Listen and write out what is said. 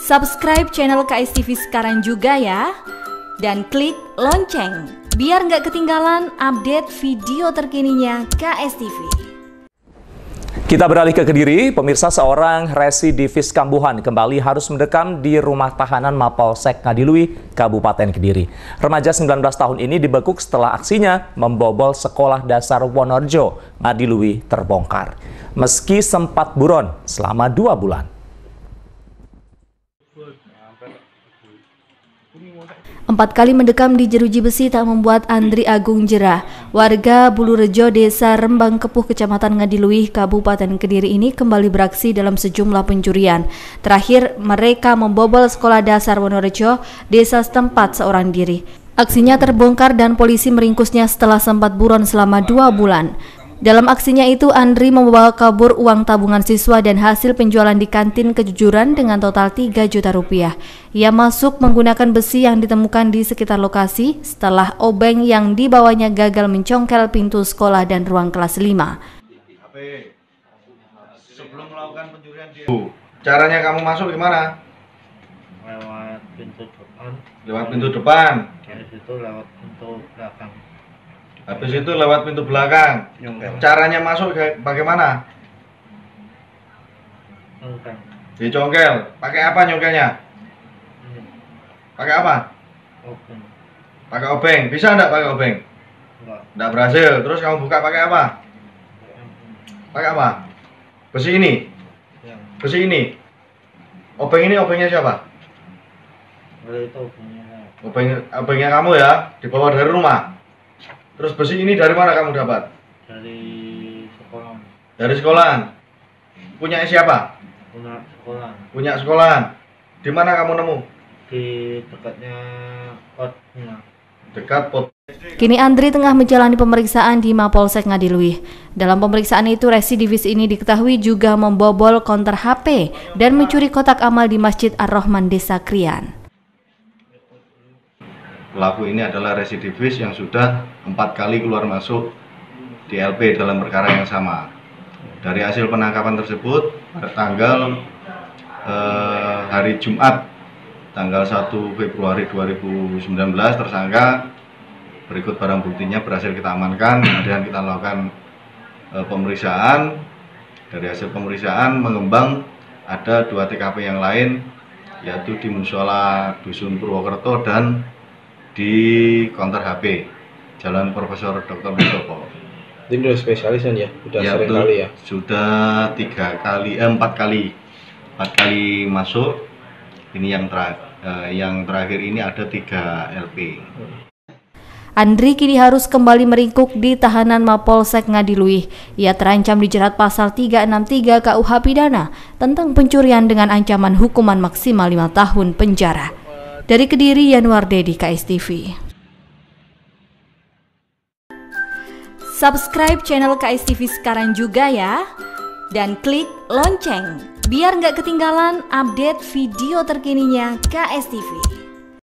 Subscribe channel KSTV sekarang juga ya. Dan klik lonceng biar nggak ketinggalan update video terkininya KSTV. Kita beralih ke Kediri, pemirsa seorang residivis kambuhan kembali harus mendekam di rumah tahanan Mapolsek Ngadilui, Kabupaten Kediri. Remaja 19 tahun ini dibekuk setelah aksinya membobol sekolah dasar Wonorjo, Ngadilui terbongkar. Meski sempat buron selama dua bulan. Empat kali mendekam di jeruji besi tak membuat Andri Agung jerah. Warga Bulurejo, Desa Rembang Kepuh, Kecamatan Ngadiluih, Kabupaten Kediri ini kembali beraksi dalam sejumlah pencurian. Terakhir, mereka membobol sekolah dasar Wonorejo, desa setempat seorang diri. Aksinya terbongkar dan polisi meringkusnya setelah sempat buron selama dua bulan. Dalam aksinya itu, Andri membawa kabur uang tabungan siswa dan hasil penjualan di kantin kejujuran dengan total 3 juta rupiah. Ia masuk menggunakan besi yang ditemukan di sekitar lokasi setelah obeng yang dibawanya gagal mencongkel pintu sekolah dan ruang kelas 5. Sebelum melakukan pencurian dia... Caranya kamu masuk gimana? lewat pintu depan Lewat pintu depan. dari situ lewat pintu belakang Habis itu lewat pintu belakang. nyongkel Caranya masuk bagaimana? nyongkel Dicongkel. Pakai apa nyongkelnya? Pakai apa? open Pakai obeng. Bisa enggak pakai obeng? enggak Enggak berhasil. Terus kamu buka pakai apa? Pakai apa? Besi ini. yang Besi ini. Obeng ini obengnya siapa? dari itu punya Obeng obengnya kamu ya, dibawa dari rumah. Terus besi ini dari mana kamu dapat? dari sekolah Dari sekolahan. Punya siapa? punya sekolah Punya sekolahan. Di mana kamu nemu? di dekatnya kotnya Dekat pot. Kini Andri tengah menjalani pemeriksaan di Mapolsek Ngadiluih. Dalam pemeriksaan itu, residivis ini diketahui juga membobol konter HP dan mencuri kotak amal di Masjid Ar-Rahman Desa Krian. Pelaku ini adalah residivis yang sudah empat kali keluar masuk di LP dalam perkara yang sama. Dari hasil penangkapan tersebut, tanggal eh, hari Jumat, tanggal 1 Februari 2019, tersangka berikut barang buktinya berhasil kita amankan, kemudian kita lakukan eh, pemeriksaan. Dari hasil pemeriksaan mengembang ada dua TKP yang lain, yaitu di Musola Dusun Purwokerto dan di counter HP Jalan Profesor Dr. Mustopo. Ini udah spesialisan ya, udah Ya, sering betul. kali ya. Sudah tiga kali, eh, empat kali, empat kali masuk. Ini yang terakhir, yang terakhir ini ada tiga LP. Andri kini harus kembali meringkuk di tahanan Mapolsek Ngadiluih. Ia terancam dijerat pasal 363 KUH pidana tentang pencurian dengan ancaman hukuman maksimal 5 tahun penjara. Dari Kediri, Yanuar Dedi, KSTV. Subscribe channel KSTV sekarang juga ya. Dan klik lonceng biar nggak ketinggalan update video terkininya KSTV.